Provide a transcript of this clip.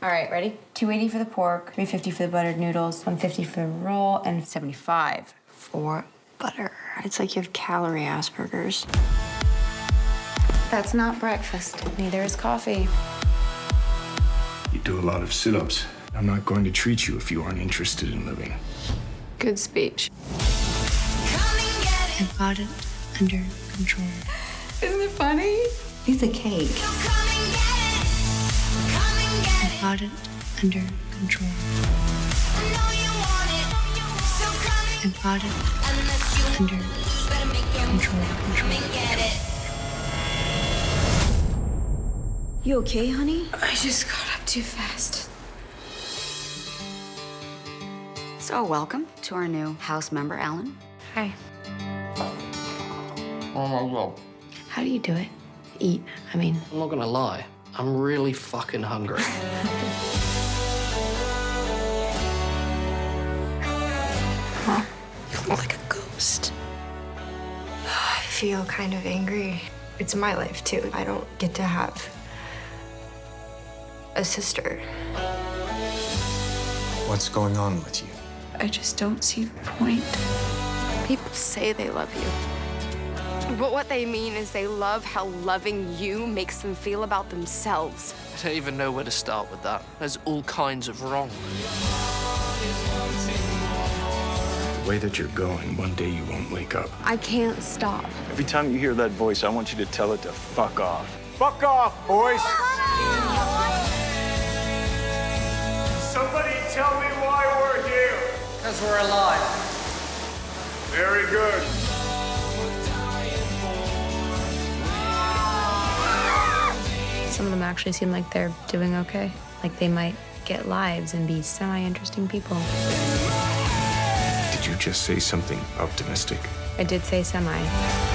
All right, ready? 280 for the pork, 350 for the buttered noodles, 150 for the roll, and 75 for butter. It's like you have calorie Asperger's. That's not breakfast. Neither is coffee. You do a lot of sit ups. I'm not going to treat you if you aren't interested in living. Good speech. I've got it under control. Isn't it funny? Piece a cake. I got it under control. I've got it under control. Control. You okay, honey? I just got up too fast. So, welcome to our new house member, Ellen. Hi. Oh my god. How do you do it? Eat. I mean, I'm not gonna lie. I'm really fucking hungry. you look like a ghost. I feel kind of angry. It's my life, too. I don't get to have a sister. What's going on with you? I just don't see the point. People say they love you. But what they mean is they love how loving you makes them feel about themselves. I don't even know where to start with that. There's all kinds of wrong. The way that you're going, one day you won't wake up. I can't stop. Every time you hear that voice, I want you to tell it to fuck off. Fuck off, boys! Somebody tell me why we're here. Because we're alive. Very good. Some of them actually seem like they're doing okay. Like they might get lives and be semi interesting people. Did you just say something optimistic? I did say semi.